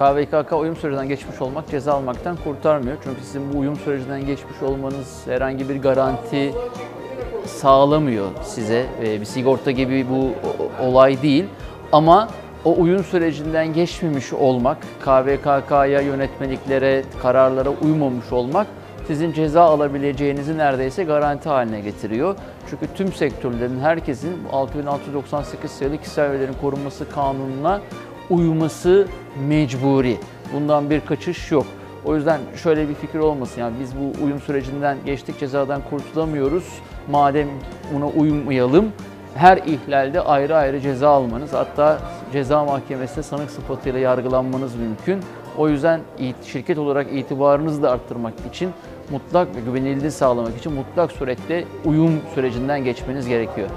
KVKK uyum sürecinden geçmiş olmak ceza almaktan kurtarmıyor. Çünkü sizin bu uyum sürecinden geçmiş olmanız herhangi bir garanti sağlamıyor size. Bir sigorta gibi bu olay değil. Ama o uyum sürecinden geçmemiş olmak, KVKK'ya, yönetmeliklere, kararlara uymamış olmak sizin ceza alabileceğinizi neredeyse garanti haline getiriyor. Çünkü tüm sektörlerin, herkesin bu 6698 sayılı kişisel verilerin korunması kanununa uyması mecburi. Bundan bir kaçış yok. O yüzden şöyle bir fikir olmasın yani biz bu uyum sürecinden geçtik cezadan kurtulamıyoruz. Madem buna uymayalım her ihlalde ayrı ayrı ceza almanız hatta ceza mahkemesinde sanık sıfatıyla yargılanmanız mümkün. O yüzden şirket olarak itibarınızı da arttırmak için mutlak ve güvenilirliği sağlamak için mutlak surette uyum sürecinden geçmeniz gerekiyor.